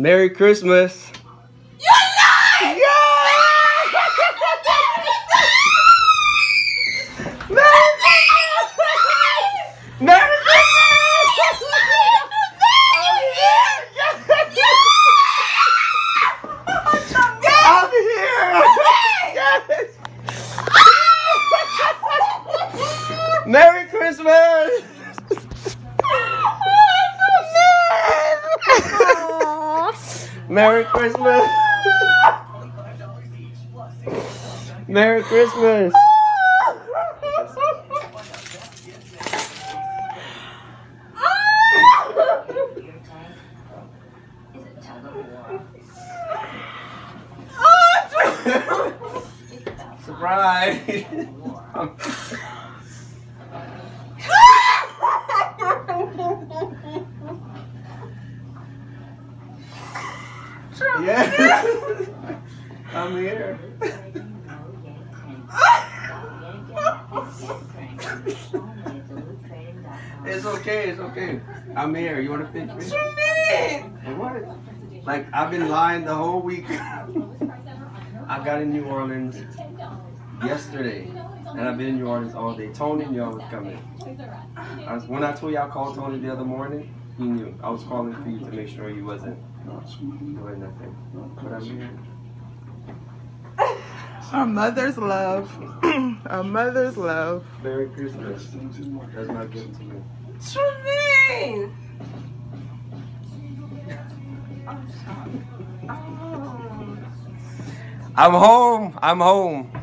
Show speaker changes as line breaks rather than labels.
Merry Christmas.
You're lying!
Merry I'm here. Yes. Merry Christmas. Merry Christmas. Merry Christmas. Surprise. yeah. I'm here. It's okay, it's okay. I'm here. You want to pinch me? What? Like, I've been lying the whole week. I got in New Orleans yesterday, and I've been in New Orleans all day. Tony knew I was coming. I was, when I told you I called Tony the other morning, he knew. I was calling for you to make sure he wasn't doing nothing. But I'm here.
A mother's love. A mother's love.
Merry Christmas. That's my gift to you.
Tremaine!
I'm home. I'm home.